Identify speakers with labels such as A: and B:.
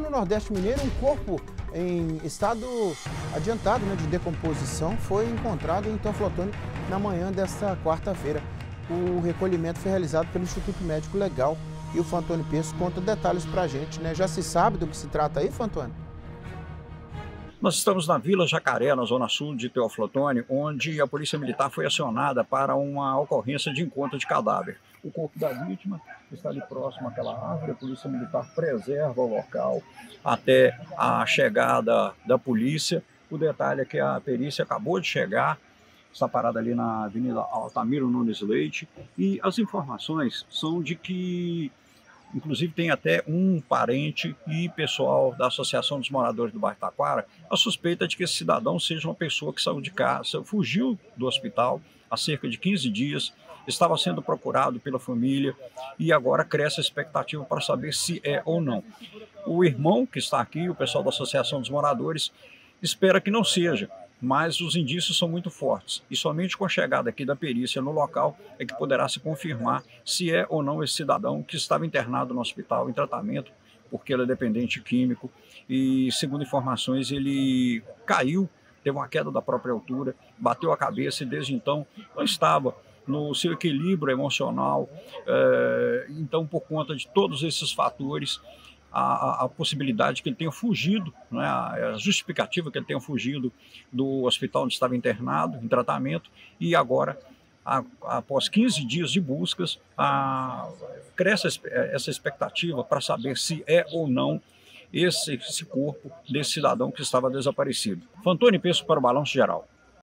A: No Nordeste Mineiro, um corpo em estado adiantado né, de decomposição foi encontrado em Teoflotone na manhã desta quarta-feira. O recolhimento foi realizado pelo Instituto Médico Legal e o Fantônio Peço conta detalhes para a gente. Né? Já se sabe do que se trata aí, Fantônio?
B: Nós estamos na Vila Jacaré, na zona sul de Teoflotone, onde a Polícia Militar foi acionada para uma ocorrência de encontro de cadáver. O corpo da vítima está ali próximo àquela árvore, a Polícia Militar preserva o local até a chegada da polícia. O detalhe é que a perícia acabou de chegar, está parada ali na Avenida Altamiro Nunes Leite, e as informações são de que Inclusive tem até um parente e pessoal da Associação dos Moradores do Bairro Taquara a suspeita de que esse cidadão seja uma pessoa que saiu de casa, fugiu do hospital há cerca de 15 dias, estava sendo procurado pela família e agora cresce a expectativa para saber se é ou não. O irmão que está aqui, o pessoal da Associação dos Moradores, espera que não seja, mas os indícios são muito fortes e somente com a chegada aqui da perícia no local é que poderá se confirmar se é ou não esse cidadão que estava internado no hospital em tratamento porque ele é dependente químico e segundo informações ele caiu, teve uma queda da própria altura, bateu a cabeça e desde então não estava no seu equilíbrio emocional. É, então, por conta de todos esses fatores, a, a, possibilidade que ele tenha fugido, né, a justificativa que ele tenha fugido do hospital onde estava internado, em tratamento, e agora, a, após 15 dias de buscas, cresce essa expectativa para saber se é ou não esse, esse corpo desse cidadão que estava desaparecido. Fantoni, penso para o balanço geral.